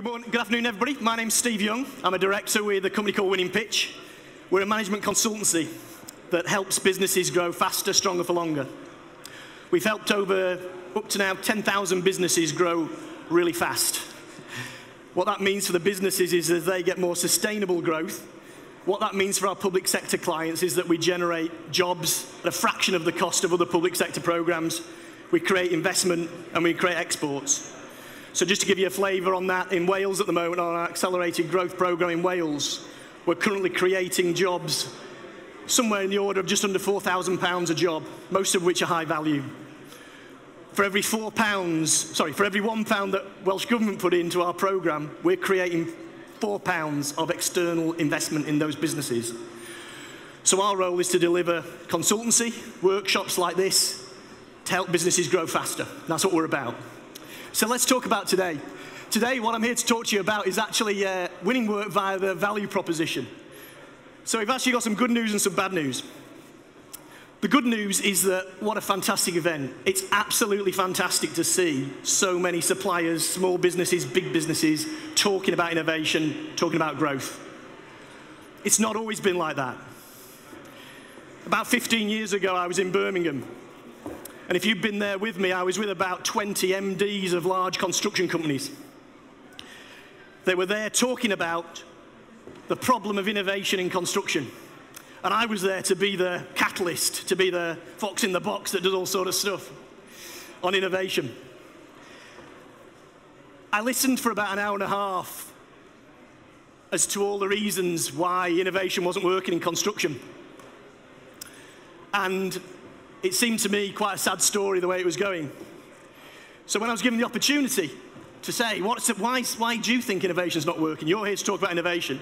Good morning, good afternoon, everybody. My name's Steve Young. I'm a director with a company called Winning Pitch. We're a management consultancy that helps businesses grow faster, stronger for longer. We've helped over up to now 10,000 businesses grow really fast. What that means for the businesses is that they get more sustainable growth, what that means for our public sector clients is that we generate jobs at a fraction of the cost of other public sector programs. We create investment and we create exports. So just to give you a flavour on that, in Wales at the moment, on our accelerated growth programme in Wales, we're currently creating jobs somewhere in the order of just under £4,000 a job, most of which are high value. For every four pounds, sorry, for every one pound that Welsh Government put into our programme, we're creating four pounds of external investment in those businesses. So our role is to deliver consultancy, workshops like this, to help businesses grow faster. That's what we're about. So let's talk about today. Today, what I'm here to talk to you about is actually uh, winning work via the value proposition. So we've actually got some good news and some bad news. The good news is that what a fantastic event. It's absolutely fantastic to see so many suppliers, small businesses, big businesses talking about innovation, talking about growth. It's not always been like that. About 15 years ago, I was in Birmingham. And if you've been there with me, I was with about 20 MDs of large construction companies. They were there talking about the problem of innovation in construction. And I was there to be the catalyst, to be the fox in the box that does all sort of stuff on innovation. I listened for about an hour and a half as to all the reasons why innovation wasn't working in construction. And it seemed to me quite a sad story the way it was going. So when I was given the opportunity to say, what's it, why, why do you think innovation's not working? You're here to talk about innovation.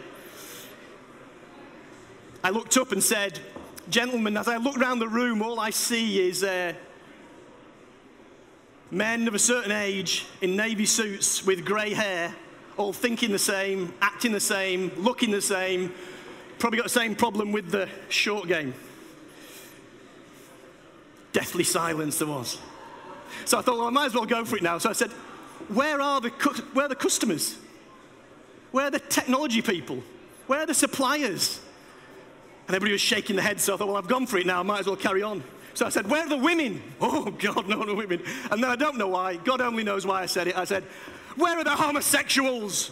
I looked up and said, Gentlemen, as I look around the room, all I see is uh, men of a certain age in navy suits with grey hair, all thinking the same, acting the same, looking the same, probably got the same problem with the short game. Deathly silence there was. So I thought, well, I might as well go for it now. So I said, where are the, where are the customers? Where are the technology people? Where are the suppliers? And everybody was shaking their head, so I thought, well, I've gone for it now, I might as well carry on. So I said, where are the women? Oh, God, no, no women. And then I don't know why, God only knows why I said it. I said, where are the homosexuals?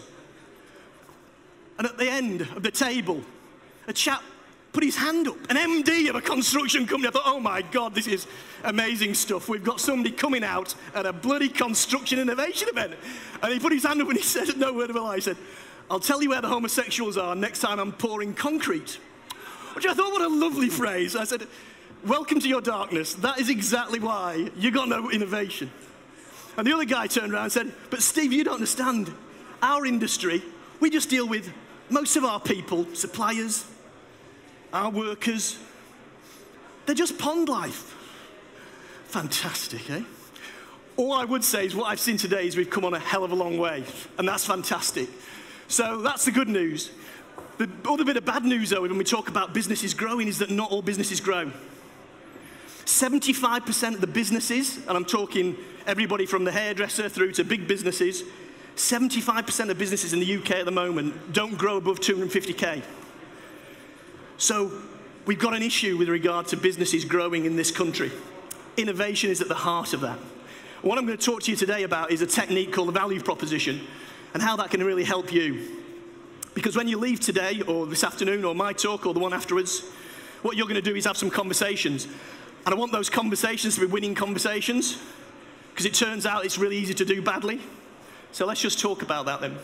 And at the end of the table, a chap put his hand up, an MD of a construction company. I thought, oh my God, this is amazing stuff. We've got somebody coming out at a bloody construction innovation event. And he put his hand up and he said, no word of a lie, he said, I'll tell you where the homosexuals are next time I'm pouring concrete. Which I thought, what a lovely phrase. I said, Welcome to your darkness. That is exactly why you got no innovation. And the other guy turned around and said, But Steve, you don't understand. Our industry, we just deal with most of our people, suppliers, our workers. They're just pond life. Fantastic, eh? All I would say is what I've seen today is we've come on a hell of a long way, and that's fantastic. So that's the good news. The other bit of bad news, though, when we talk about businesses growing, is that not all businesses grow. 75% of the businesses, and I'm talking everybody from the hairdresser through to big businesses, 75% of businesses in the UK at the moment don't grow above 250k. So we've got an issue with regard to businesses growing in this country. Innovation is at the heart of that. What I'm going to talk to you today about is a technique called the value proposition and how that can really help you. Because when you leave today, or this afternoon, or my talk, or the one afterwards, what you're going to do is have some conversations. And I want those conversations to be winning conversations, because it turns out it's really easy to do badly. So let's just talk about that then.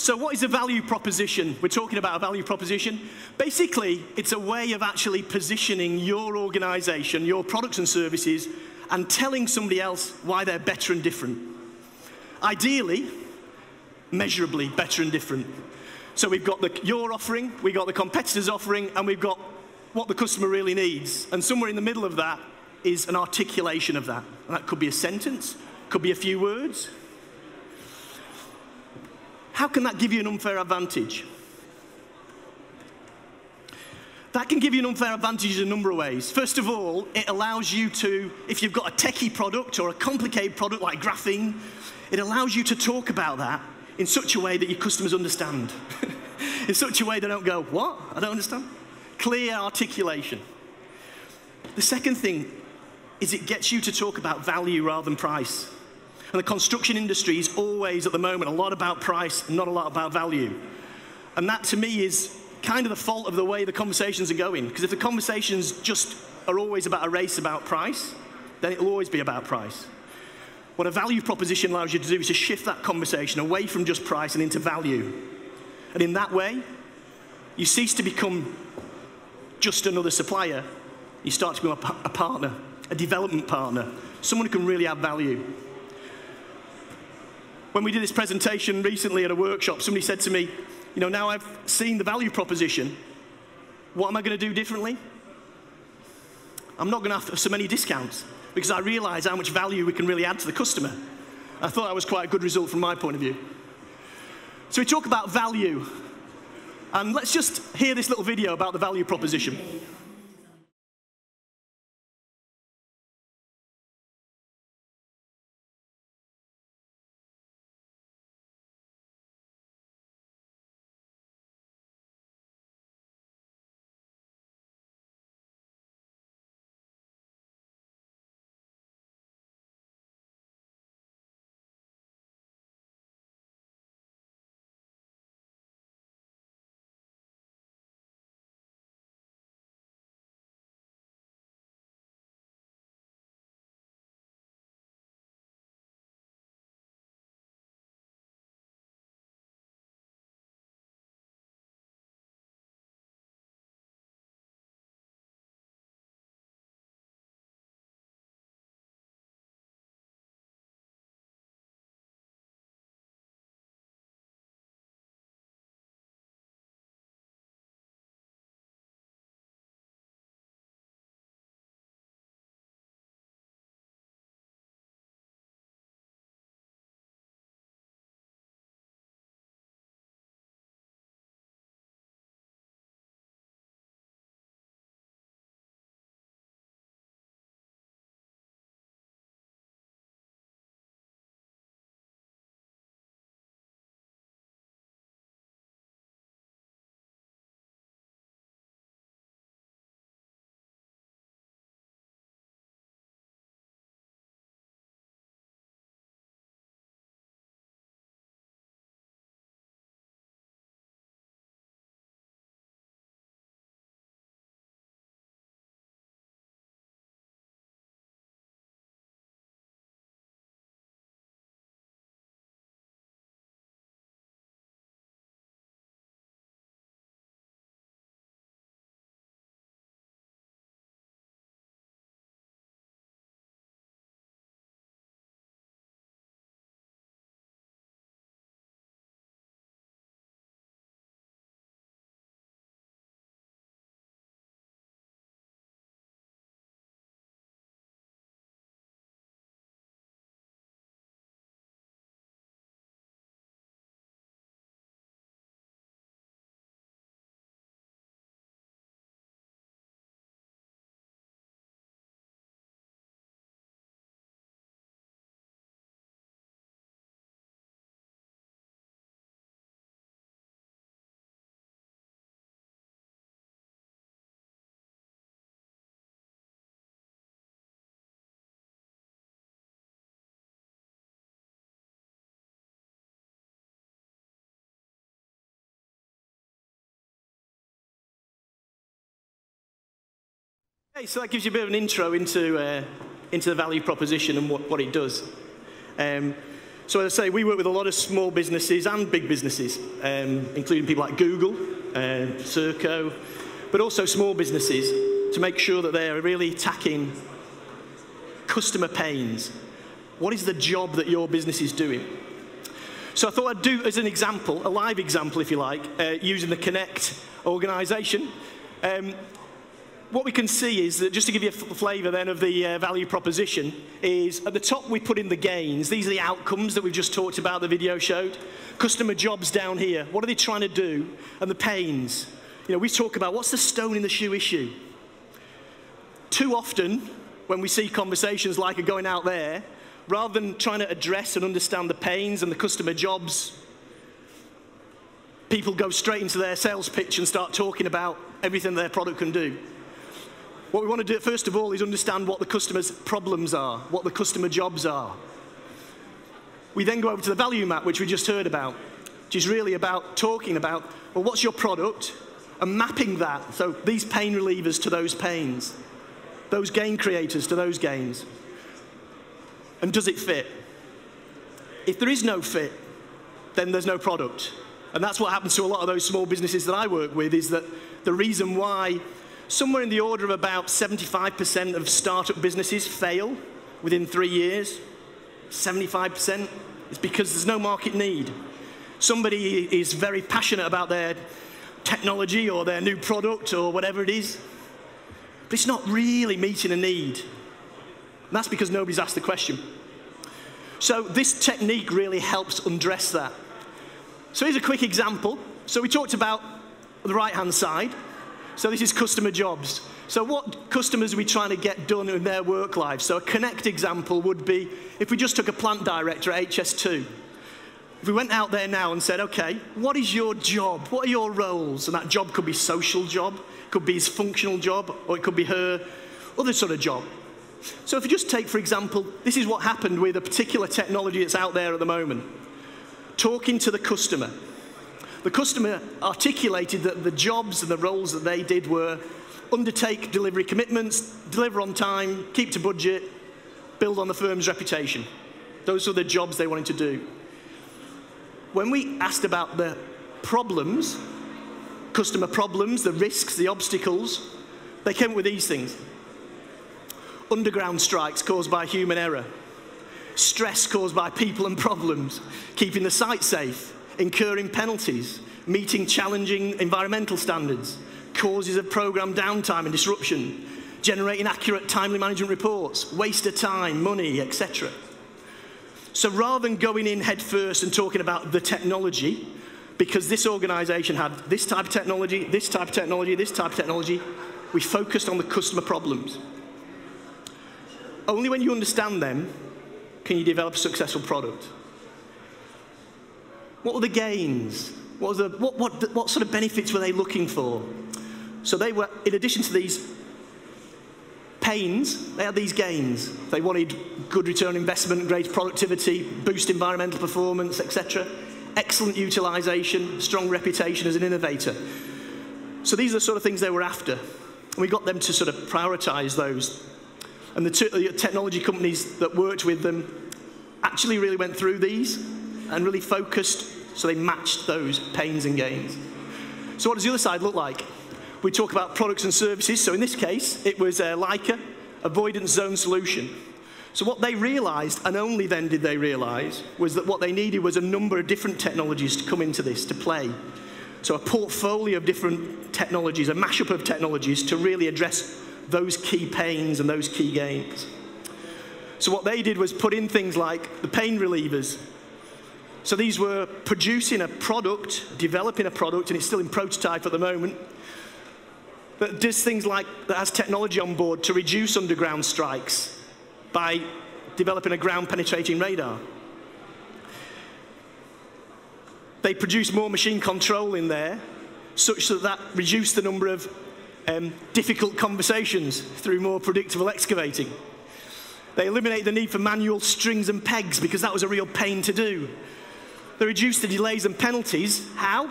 So, what is a value proposition? We're talking about a value proposition. Basically, it's a way of actually positioning your organization, your products and services, and telling somebody else why they're better and different. Ideally, measurably better and different. So we've got the, your offering, we've got the competitor's offering, and we've got what the customer really needs. And somewhere in the middle of that is an articulation of that. And that could be a sentence, could be a few words. How can that give you an unfair advantage? That can give you an unfair advantage in a number of ways. First of all, it allows you to, if you've got a techie product or a complicated product like graphene, it allows you to talk about that in such a way that your customers understand. in such a way they don't go, What? I don't understand. Clear articulation. The second thing is it gets you to talk about value rather than price. And the construction industry is always, at the moment, a lot about price, not a lot about value. And that, to me, is kind of the fault of the way the conversations are going. Because if the conversations just are always about a race about price, then it'll always be about price. What a value proposition allows you to do is to shift that conversation away from just price and into value. And in that way, you cease to become just another supplier. You start to become a, a partner, a development partner, someone who can really add value. When we did this presentation recently at a workshop, somebody said to me, you know, now I've seen the value proposition, what am I going to do differently? I'm not going to have so many discounts because I realize how much value we can really add to the customer. I thought that was quite a good result from my point of view. So we talk about value. And let's just hear this little video about the value proposition. Okay, so that gives you a bit of an intro into, uh, into the value proposition and what, what it does. Um, so as I say, we work with a lot of small businesses and big businesses, um, including people like Google, uh, Serco, but also small businesses to make sure that they are really attacking customer pains. What is the job that your business is doing? So I thought I'd do as an example, a live example if you like, uh, using the Connect organization. Um, what we can see is that, just to give you a flavour then of the uh, value proposition, is at the top we put in the gains. These are the outcomes that we've just talked about, the video showed. Customer jobs down here. What are they trying to do? And the pains. You know, we talk about what's the stone in the shoe issue. Too often, when we see conversations like are going out there, rather than trying to address and understand the pains and the customer jobs people go straight into their sales pitch and start talking about everything their product can do. What we want to do, first of all, is understand what the customer's problems are, what the customer jobs are. We then go over to the value map, which we just heard about, which is really about talking about, well, what's your product? And mapping that, so these pain relievers to those pains, those gain creators to those gains. And does it fit? If there is no fit, then there's no product. And that's what happens to a lot of those small businesses that I work with, is that the reason why somewhere in the order of about 75% of startup businesses fail within three years, 75%, is because there's no market need. Somebody is very passionate about their technology or their new product or whatever it is, but it's not really meeting a need. And that's because nobody's asked the question. So this technique really helps undress that. So here's a quick example. So we talked about the right-hand side. So this is customer jobs. So what customers are we trying to get done in their work life? So a connect example would be if we just took a plant director at HS2. If we went out there now and said, okay, what is your job? What are your roles? And that job could be social job, could be his functional job, or it could be her other sort of job. So if you just take, for example, this is what happened with a particular technology that's out there at the moment. Talking to the customer. The customer articulated that the jobs and the roles that they did were undertake delivery commitments, deliver on time, keep to budget, build on the firm's reputation. Those were the jobs they wanted to do. When we asked about the problems, customer problems, the risks, the obstacles, they came up with these things. Underground strikes caused by human error. Stress caused by people and problems. Keeping the site safe. Incurring penalties. Meeting challenging environmental standards. Causes of program downtime and disruption. Generating accurate, timely management reports. Waste of time, money, etc. So rather than going in head first and talking about the technology, because this organization had this type of technology, this type of technology, this type of technology, we focused on the customer problems. Only when you understand them can you develop a successful product. What were the gains? What, the, what, what, what sort of benefits were they looking for? So they were, in addition to these pains, they had these gains. They wanted good return on investment, great productivity, boost environmental performance, etc. Excellent utilization, strong reputation as an innovator. So these are the sort of things they were after. And we got them to sort of prioritize those and the, the technology companies that worked with them actually really went through these and really focused so they matched those pains and gains. So what does the other side look like? We talk about products and services. So in this case, it was uh, Leica, avoidance zone solution. So what they realized, and only then did they realize, was that what they needed was a number of different technologies to come into this, to play. So a portfolio of different technologies, a mashup of technologies to really address those key pains and those key gains. So what they did was put in things like the pain relievers. So these were producing a product, developing a product, and it's still in prototype at the moment, that does things like, that has technology on board to reduce underground strikes by developing a ground penetrating radar. They produce more machine control in there, such that that reduced the number of um, difficult conversations through more predictable excavating. They eliminate the need for manual strings and pegs because that was a real pain to do. They reduce the delays and penalties. How?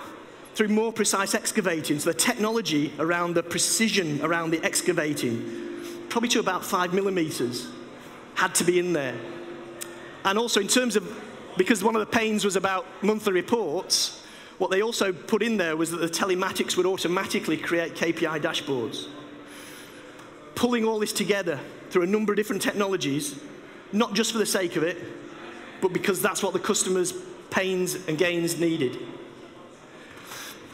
Through more precise excavating. So the technology around the precision around the excavating, probably to about five millimeters, had to be in there. And also in terms of, because one of the pains was about monthly reports, what they also put in there was that the telematics would automatically create KPI dashboards. Pulling all this together through a number of different technologies, not just for the sake of it, but because that's what the customers' pains and gains needed.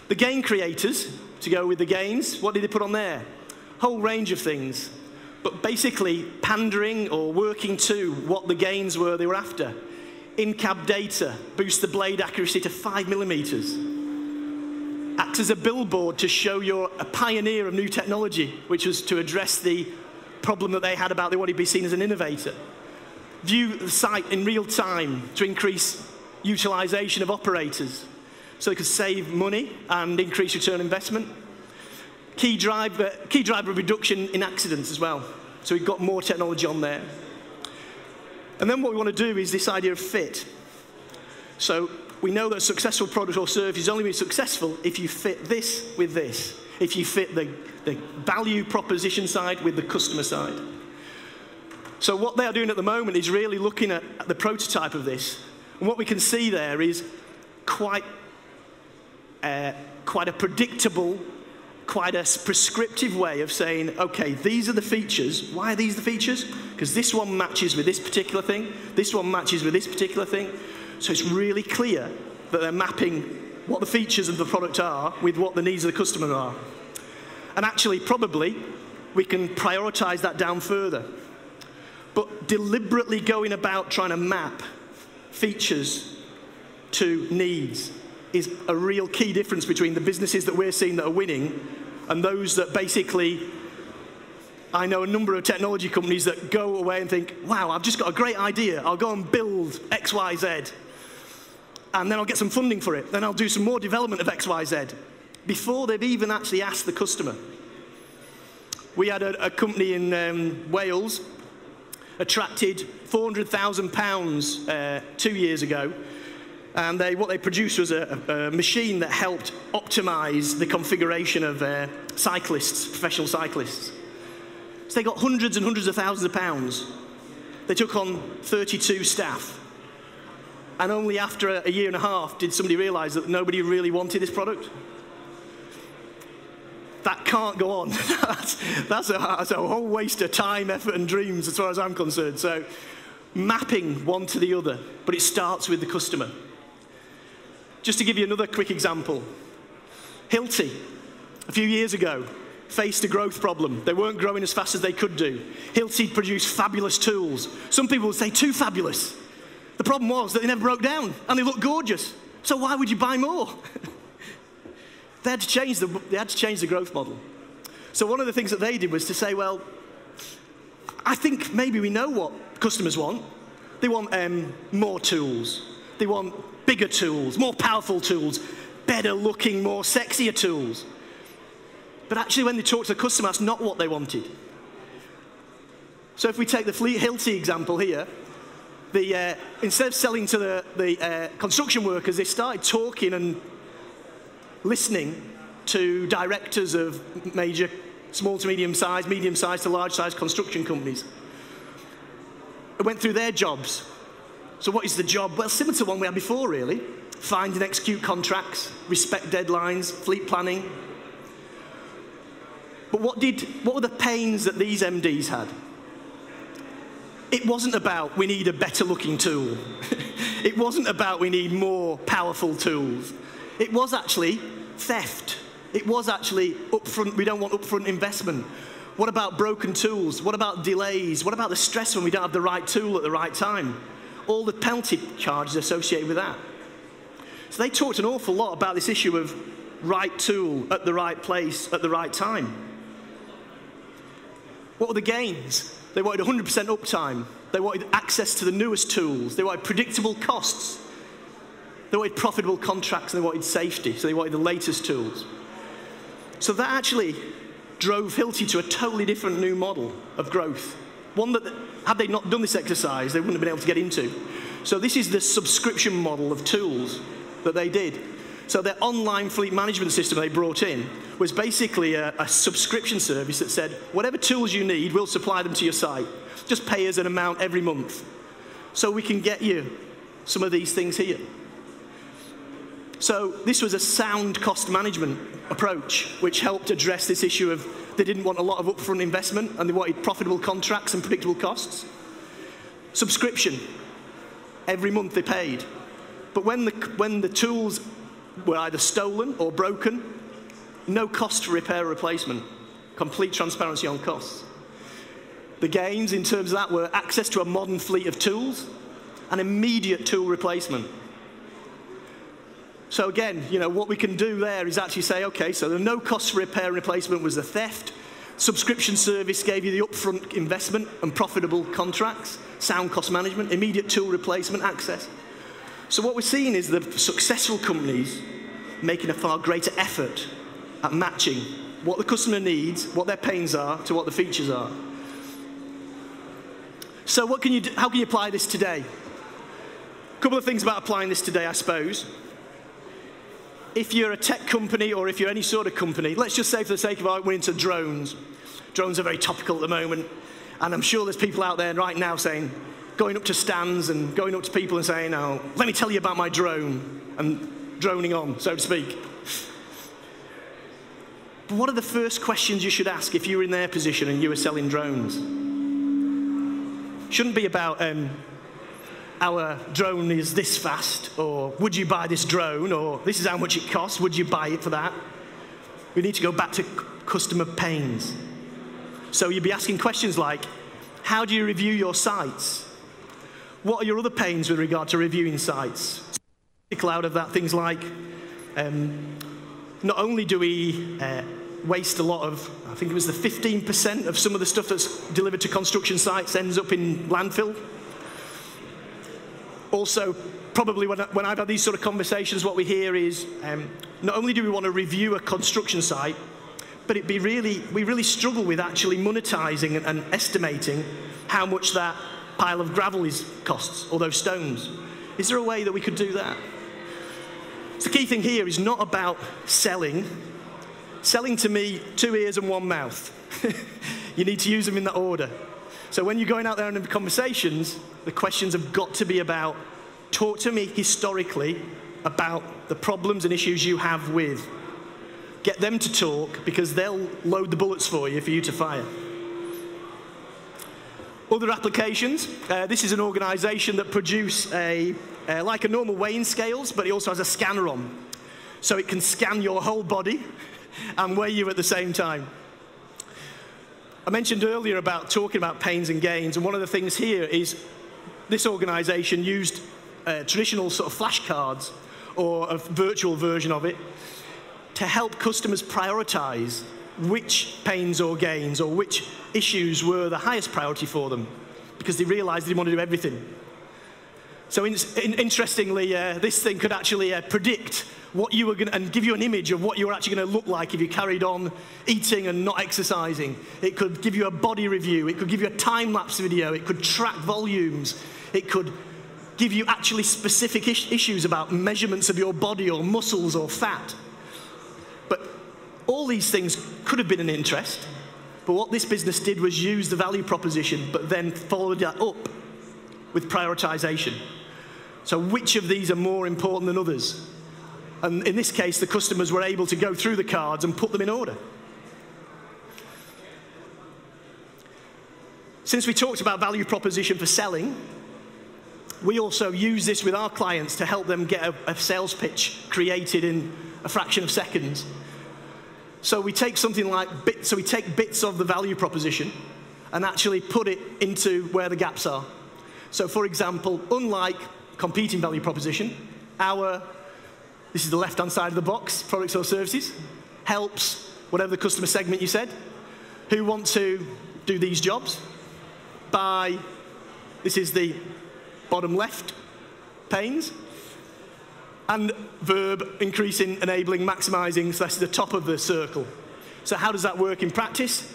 The gain creators, to go with the gains, what did they put on there? Whole range of things, but basically pandering or working to what the gains were they were after in-cab data, boost the blade accuracy to five millimeters. Acts as a billboard to show you're a pioneer of new technology, which was to address the problem that they had about they wanted to be seen as an innovator. View the site in real time to increase utilization of operators. so they could save money and increase return investment. Key driver, key driver of reduction in accidents as well. So we've got more technology on there. And then what we want to do is this idea of fit. So we know that a successful product or service is only be successful if you fit this with this, if you fit the, the value proposition side with the customer side. So what they are doing at the moment is really looking at, at the prototype of this. And what we can see there is quite, uh, quite a predictable, quite a prescriptive way of saying, okay, these are the features. Why are these the features? Because this one matches with this particular thing, this one matches with this particular thing. So it's really clear that they're mapping what the features of the product are with what the needs of the customer are. And actually, probably, we can prioritize that down further. But deliberately going about trying to map features to needs is a real key difference between the businesses that we're seeing that are winning and those that basically I know a number of technology companies that go away and think, wow, I've just got a great idea. I'll go and build XYZ. And then I'll get some funding for it. Then I'll do some more development of XYZ before they've even actually asked the customer. We had a, a company in um, Wales attracted £400,000 uh, two years ago. And they, what they produced was a, a, machine that helped optimize the configuration of uh, cyclists, professional cyclists. So they got hundreds and hundreds of thousands of pounds. They took on 32 staff. And only after a, a year and a half did somebody realize that nobody really wanted this product that can't go on. that's, a, that's a whole waste of time, effort, and dreams as far as I'm concerned. So, mapping one to the other, but it starts with the customer. Just to give you another quick example Hilti, a few years ago, faced a growth problem. They weren't growing as fast as they could do. Hilti produced fabulous tools. Some people would say too fabulous. The problem was that they never broke down and they looked gorgeous. So why would you buy more? They had to change the, they had to change the growth model. So one of the things that they did was to say, well, I think maybe we know what customers want. They want um, more tools. They want bigger tools, more powerful tools, better looking, more sexier tools. But actually, when they talk to the customer, that's not what they wanted. So if we take the Fleet Hilti example here, the, uh, instead of selling to the, the uh, construction workers, they started talking and listening to directors of major small to medium sized, medium sized to large sized construction companies. I went through their jobs. So, what is the job? Well, similar to one we had before, really. Find and execute contracts, respect deadlines, fleet planning. But what, did, what were the pains that these MDs had? It wasn't about we need a better looking tool. it wasn't about we need more powerful tools. It was actually theft. It was actually upfront, we don't want upfront investment. What about broken tools? What about delays? What about the stress when we don't have the right tool at the right time? All the penalty charges associated with that. So they talked an awful lot about this issue of right tool at the right place at the right time. What were the gains? They wanted 100% uptime. They wanted access to the newest tools. They wanted predictable costs. They wanted profitable contracts and they wanted safety, so they wanted the latest tools. So that actually drove Hilti to a totally different new model of growth. One that, had they not done this exercise, they wouldn't have been able to get into. So this is the subscription model of tools that they did. So their online fleet management system they brought in was basically a, a, subscription service that said, whatever tools you need, we'll supply them to your site. Just pay us an amount every month. So we can get you some of these things here. So this was a sound cost management approach, which helped address this issue of they didn't want a lot of upfront investment and they wanted profitable contracts and predictable costs. Subscription. Every month they paid. But when the, when the tools were either stolen or broken, no cost for repair or replacement. Complete transparency on costs. The gains in terms of that were access to a modern fleet of tools and immediate tool replacement. So again, you know, what we can do there is actually say, okay, so the no cost for repair and replacement was the theft. Subscription service gave you the upfront investment and profitable contracts, sound cost management, immediate tool replacement access. So what we're seeing is the successful companies making a far greater effort at matching what the customer needs, what their pains are, to what the features are. So what can you do, how can you apply this today? A couple of things about applying this today, I suppose. If you're a tech company or if you're any sort of company, let's just say for the sake of argument, we're into drones. Drones are very topical at the moment, and I'm sure there's people out there right now saying, going up to stands and going up to people and saying, oh, let me tell you about my drone, and droning on, so to speak. But what are the first questions you should ask if you were in their position and you were selling drones? Shouldn't be about, um, our drone is this fast, or would you buy this drone, or this is how much it costs, would you buy it for that? We need to go back to customer pains. So you'd be asking questions like, how do you review your sites? What are your other pains with regard to reviewing sites? Out of that, things like, um, not only do we uh, waste a lot of, I think it was the 15% of some of the stuff that's delivered to construction sites ends up in landfill. Also, probably when, when I've had these sort of conversations, what we hear is um, not only do we want to review a construction site, but it be really, we really struggle with actually monetizing and, and estimating how much that pile of gravel is, costs, or those stones. Is there a way that we could do that? So the key thing here is not about selling. Selling to me, two ears and one mouth. you need to use them in that order. So when you're going out there and in conversations, the questions have got to be about, talk to me historically about the problems and issues you have with. Get them to talk because they'll load the bullets for you for you to fire. Other applications, uh, this is an organization that produce a, uh, like a normal weighing scales, but it also has a scanner on. So it can scan your whole body and weigh you at the same time. I mentioned earlier about talking about pains and gains, and one of the things here is this organization used uh, traditional sort of flashcards or a virtual version of it to help customers prioritize which pains or gains or which issues were the highest priority for them because they realized they didn't want to do everything. So in, in, interestingly, uh, this thing could actually uh, predict what you were going to, and give you an image of what you were actually going to look like if you carried on eating and not exercising. It could give you a body review. It could give you a time-lapse video. It could track volumes. It could give you actually specific is issues about measurements of your body or muscles or fat. But all these things could have been an interest. But what this business did was use the value proposition, but then followed that up with prioritization. So which of these are more important than others? And in this case, the customers were able to go through the cards and put them in order. Since we talked about value proposition for selling, we also use this with our clients to help them get a, a sales pitch created in a fraction of seconds so we take something like bits, so we take bits of the value proposition and actually put it into where the gaps are. So for example, unlike competing value proposition, our, this is the left-hand side of the box, products or services, helps whatever the customer segment you said, who want to do these jobs by, this is the bottom left panes, and verb, increasing, enabling, maximizing, so that's the top of the circle. So how does that work in practice?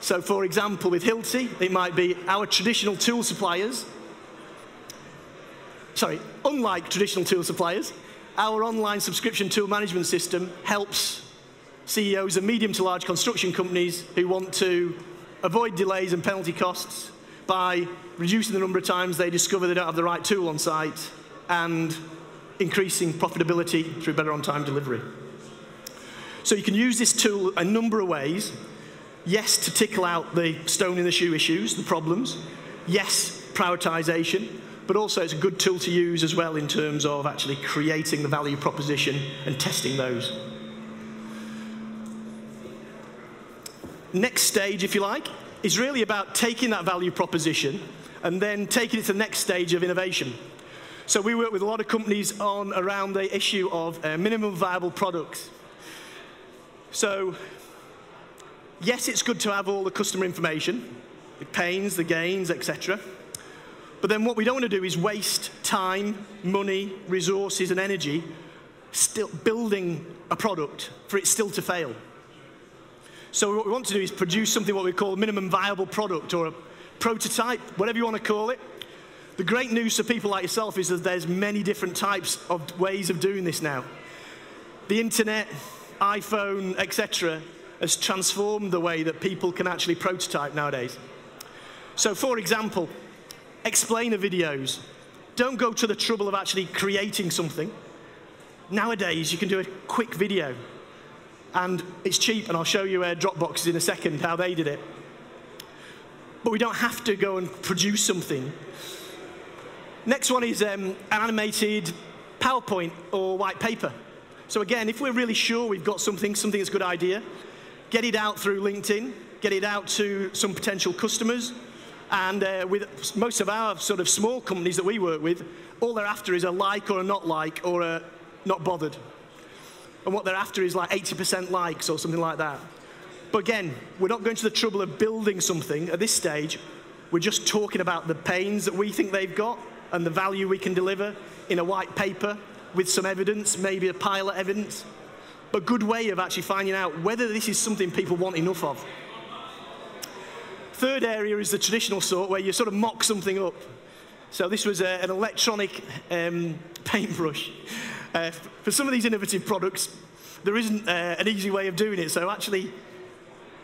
So for example, with Hilti, it might be our traditional tool suppliers, sorry, unlike traditional tool suppliers, our online subscription tool management system helps CEOs of medium to large construction companies who want to avoid delays and penalty costs by reducing the number of times they discover they don't have the right tool on site and increasing profitability through better on-time delivery. So you can use this tool a number of ways. Yes, to tickle out the stone in the shoe issues, the problems. Yes, prioritization, but also it's a good tool to use as well in terms of actually creating the value proposition and testing those. Next stage, if you like, is really about taking that value proposition and then taking it to the next stage of innovation. So we work with a lot of companies on around the issue of uh, minimum viable products. So yes, it's good to have all the customer information, the pains, the gains, etc. But then what we don't want to do is waste time, money, resources, and energy still building a product for it still to fail. So what we want to do is produce something what we call a minimum viable product or a prototype, whatever you want to call it. The great news for people like yourself is that there's many different types of ways of doing this now. The internet, iPhone, etc., has transformed the way that people can actually prototype nowadays. So for example, explainer videos. Don't go to the trouble of actually creating something. Nowadays, you can do a quick video and it's cheap, and I'll show you uh, Dropbox in a second how they did it. But we don't have to go and produce something. Next one is um, an animated PowerPoint or white paper. So again, if we're really sure we've got something, something that's a good idea, get it out through LinkedIn, get it out to some potential customers, and uh, with most of our sort of small companies that we work with, all they're after is a like or a not like or a not bothered. And what they're after is like 80% likes or something like that. But again, we're not going to the trouble of building something at this stage. We're just talking about the pains that we think they've got and the value we can deliver in a white paper with some evidence, maybe a pilot evidence. But good way of actually finding out whether this is something people want enough of. Third area is the traditional sort where you sort of mock something up. So this was a, an electronic um, paintbrush. Uh, for some of these innovative products, there isn't uh, an easy way of doing it. So actually,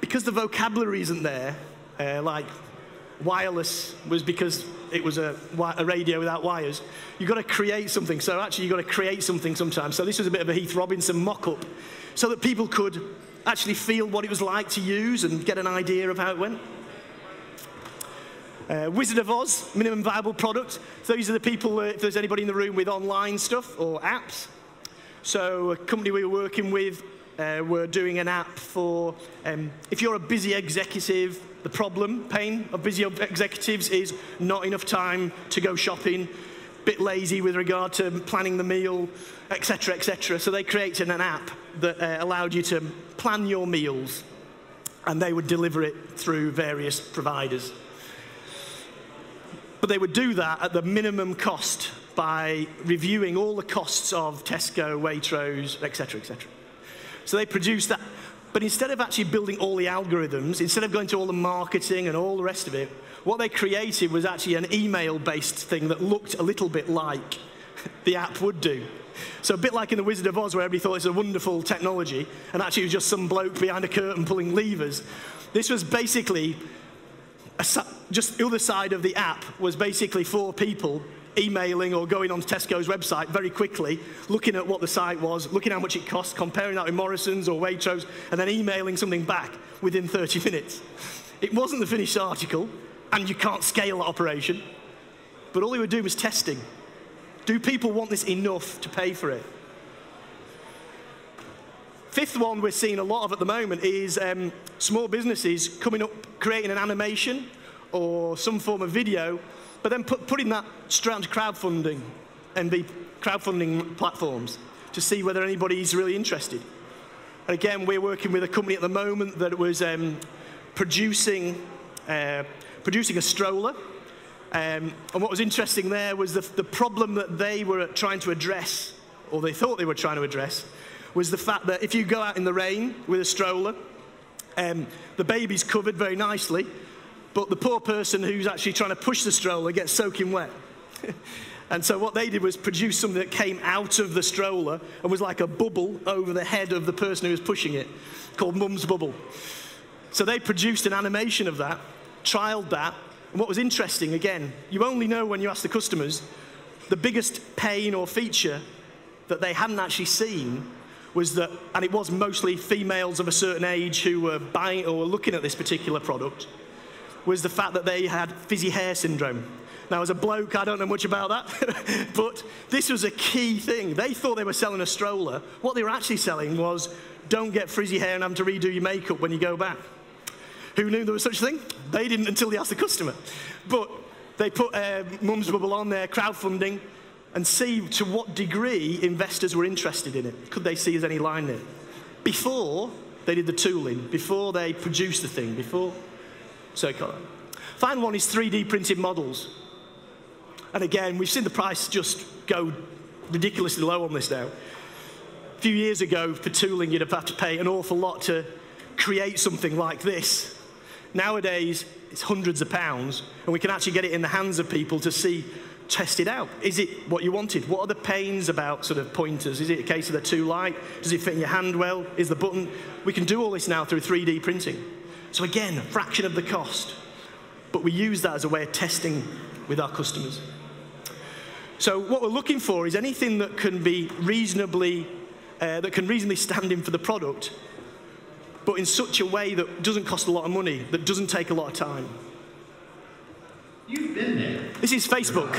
because the vocabulary isn't there, uh, like wireless was because it was a, a radio without wires, you've got to create something. So actually, you've got to create something sometimes. So this was a bit of a Heath Robinson mock-up so that people could actually feel what it was like to use and get an idea of how it went. Uh, Wizard of Oz, minimum viable product. These are the people, uh, if there's anybody in the room with online stuff or apps. So a company we were working with, uh, we're doing an app for, um, if you're a busy executive, the problem, pain of busy executives is not enough time to go shopping, bit lazy with regard to planning the meal, etc., etc. So they created an app that uh, allowed you to plan your meals, and they would deliver it through various providers. But they would do that at the minimum cost by reviewing all the costs of Tesco, Waitrose, etc., etc. So they produced that. But instead of actually building all the algorithms, instead of going to all the marketing and all the rest of it, what they created was actually an email-based thing that looked a little bit like the app would do. So a bit like in The Wizard of Oz, where everybody thought it's a wonderful technology, and actually it was just some bloke behind a curtain pulling levers. This was basically just the other side of the app was basically four people emailing or going on Tesco's website very quickly, looking at what the site was, looking how much it cost, comparing that with Morrison's or Waitrose, and then emailing something back within 30 minutes. It wasn't the finished article, and you can't scale that operation, but all they were doing was testing. Do people want this enough to pay for it? Fifth one we're seeing a lot of at the moment is um, small businesses coming up, creating an animation or some form of video, but then put, putting that straight onto crowdfunding and the crowdfunding platforms to see whether anybody's really interested. And again, we're working with a company at the moment that was um, producing, uh, producing a stroller. Um, and what was interesting there was the, the problem that they were trying to address, or they thought they were trying to address, was the fact that if you go out in the rain with a stroller, um, the baby's covered very nicely, but the poor person who's actually trying to push the stroller gets soaking wet. and so what they did was produce something that came out of the stroller and was like a bubble over the head of the person who was pushing it, called Mum's Bubble. So they produced an animation of that, trialed that, and what was interesting, again, you only know when you ask the customers, the biggest pain or feature that they hadn't actually seen was that, and it was mostly females of a certain age who were buying or were looking at this particular product, was the fact that they had frizzy hair syndrome. Now, as a bloke, I don't know much about that, but this was a key thing. They thought they were selling a stroller. What they were actually selling was don't get frizzy hair and have to redo your makeup when you go back. Who knew there was such a thing? They didn't until they asked the customer. But they put uh, Mum's Bubble on their crowdfunding, and see to what degree investors were interested in it. Could they see there's any line there? Before they did the tooling, before they produced the thing, before. So, final one is 3D printed models. And again, we've seen the price just go ridiculously low on this now. A few years ago, for tooling, you'd have had to pay an awful lot to create something like this. Nowadays, it's hundreds of pounds, and we can actually get it in the hands of people to see, test it out. Is it what you wanted? What are the pains about sort of pointers? Is it a case of they're too light? Does it fit in your hand well? Is the button? We can do all this now through 3D printing. So again, a fraction of the cost. But we use that as a way of testing with our customers. So what we're looking for is anything that can be reasonably, uh, that can reasonably stand in for the product, but in such a way that doesn't cost a lot of money, that doesn't take a lot of time. You've been there. This is Facebook.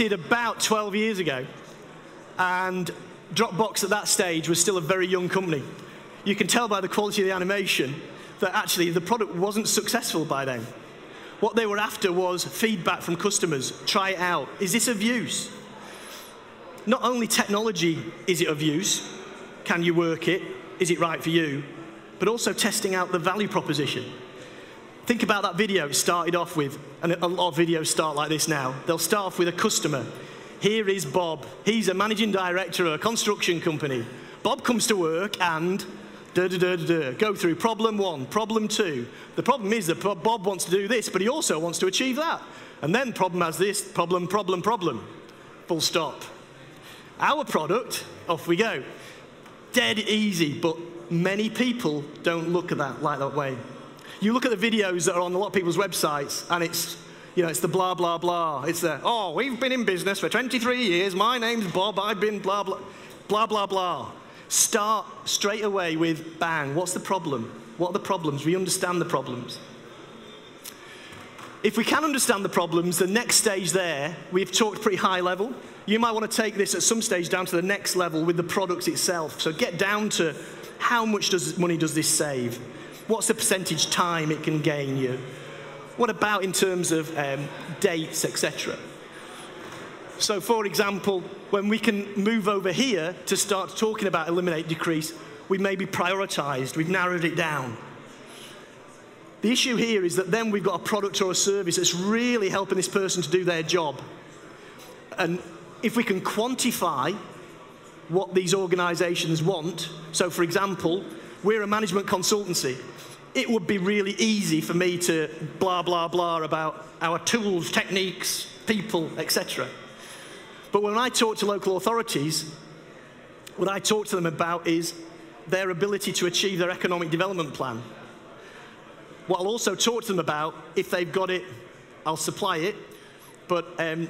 About 12 years ago, and Dropbox at that stage was still a very young company. You can tell by the quality of the animation that actually the product wasn't successful by then. What they were after was feedback from customers. Try it out. Is this of use? Not only technology is it of use, can you work it? Is it right for you? But also testing out the value proposition. Think about that video it started off with, and a lot of videos start like this now. They'll start off with a customer. Here is Bob. He's a managing director of a construction company. Bob comes to work and. Go through problem one, problem two. The problem is that Bob wants to do this, but he also wants to achieve that. And then problem has this, problem, problem, problem. Full stop. Our product, off we go. Dead easy, but many people don't look at that like that way. You look at the videos that are on a lot of people's websites, and it's, you know, it's the blah, blah, blah. It's the, oh, we've been in business for 23 years. My name's Bob. I've been blah, blah, blah, blah, blah. Start straight away with bang. What's the problem? What are the problems? We understand the problems. If we can understand the problems, the next stage there, we've talked pretty high level. You might want to take this at some stage down to the next level with the product itself. So get down to how much does, money does this save? What's the percentage time it can gain you? What about in terms of um, dates, etc.? So, for example, when we can move over here to start talking about eliminate, decrease, we may be prioritized, we've narrowed it down. The issue here is that then we've got a product or a service that's really helping this person to do their job. And if we can quantify what these organizations want, so for example, we're a management consultancy. It would be really easy for me to blah, blah, blah about our tools, techniques, people, etc. But when I talk to local authorities, what I talk to them about is their ability to achieve their economic development plan. What I'll also talk to them about, if they've got it, I'll supply it, but um,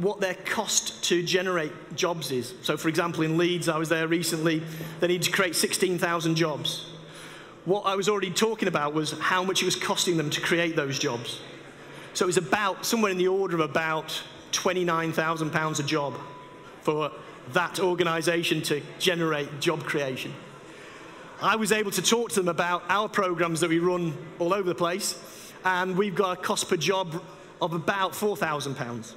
what their cost to generate jobs is. So, for example, in Leeds, I was there recently, they need to create 16,000 jobs. What I was already talking about was how much it was costing them to create those jobs. So it was about somewhere in the order of about £29,000 a job for that organisation to generate job creation. I was able to talk to them about our programs that we run all over the place, and we've got a cost per job of about £4,000.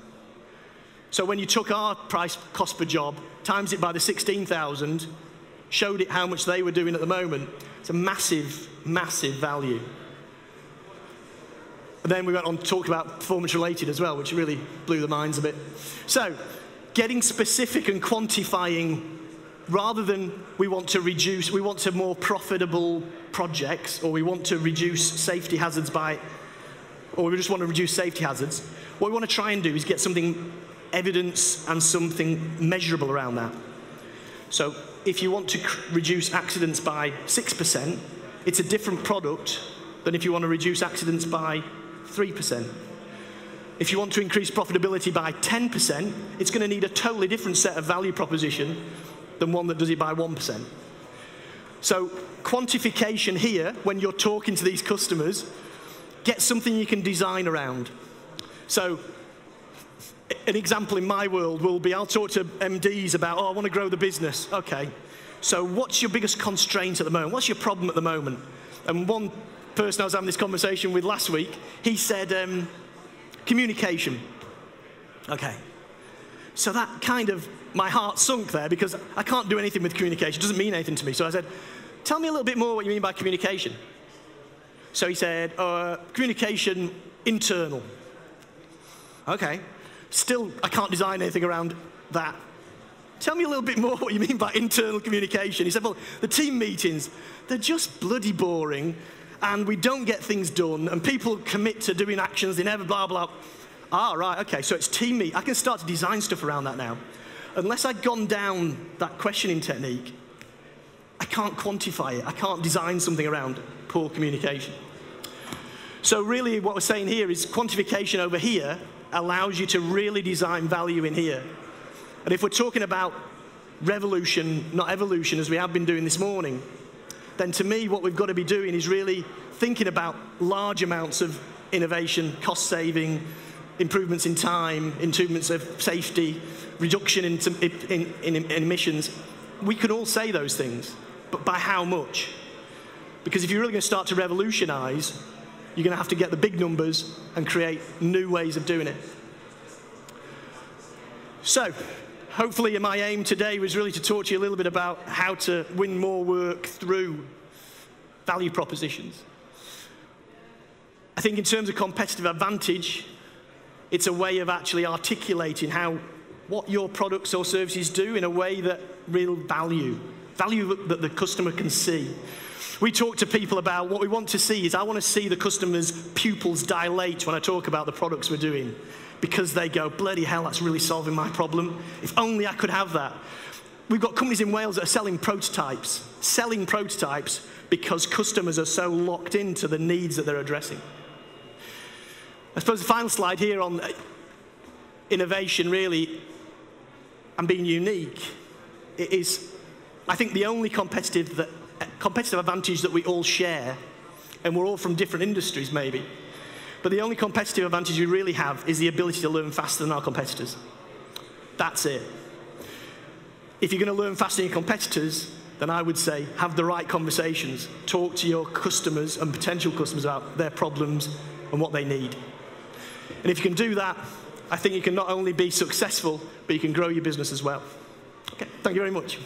So when you took our price cost per job, times it by the 16,000, showed it how much they were doing at the moment, it's a massive, massive value. And then we went on to talk about performance related as well, which really blew the minds a bit. So, getting specific and quantifying rather than we want to reduce, we want to more profitable projects, or we want to reduce safety hazards by, or we just want to reduce safety hazards, what we want to try and do is get something evidence and something measurable around that. So if you want to reduce accidents by 6%, it's a different product than if you want to reduce accidents by 3%. If you want to increase profitability by 10%, it's going to need a totally different set of value proposition than one that does it by 1%. So quantification here, when you're talking to these customers, get something you can design around. So an example in my world will be I'll talk to MDs about, oh, I want to grow the business. Okay. So what's your biggest constraint at the moment? What's your problem at the moment? And one person I was having this conversation with last week, he said, um, communication. Okay. So that kind of my heart sunk there because I can't do anything with communication. It doesn't mean anything to me. So I said, tell me a little bit more what you mean by communication. So he said, uh, communication internal. Okay. Still, I can't design anything around that. Tell me a little bit more what you mean by internal communication. He said, well, the team meetings, they're just bloody boring and we don't get things done and people commit to doing actions, they never blah, blah. Ah, right, okay, so it's team meet. I can start to design stuff around that now unless I'd gone down that questioning technique, I can't quantify it. I can't design something around poor communication. So really what we're saying here is quantification over here allows you to really design value in here. And if we're talking about revolution, not evolution, as we have been doing this morning, then to me what we've got to be doing is really thinking about large amounts of innovation, cost saving, improvements in time, improvements of safety, reduction in, in, in, in emissions. We can all say those things, but by how much? Because if you're really going to start to revolutionize, you're going to have to get the big numbers and create new ways of doing it. So, hopefully my aim today was really to talk to you a little bit about how to win more work through value propositions. I think in terms of competitive advantage, it's a way of actually articulating how what your products or services do in a way that real value, value that the customer can see. We talk to people about what we want to see is I want to see the customer's pupils dilate when I talk about the products we're doing because they go, bloody hell, that's really solving my problem. If only I could have that. We've got companies in Wales that are selling prototypes, selling prototypes because customers are so locked into the needs that they're addressing. I suppose the final slide here on innovation really and being unique is, I think, the only competitive, that, competitive advantage that we all share, and we're all from different industries maybe, but the only competitive advantage we really have is the ability to learn faster than our competitors. That's it. If you're going to learn faster than your competitors, then I would say have the right conversations. Talk to your customers and potential customers about their problems and what they need. And if you can do that, I think you can not only be successful, but you can grow your business as well. Okay, thank you very much.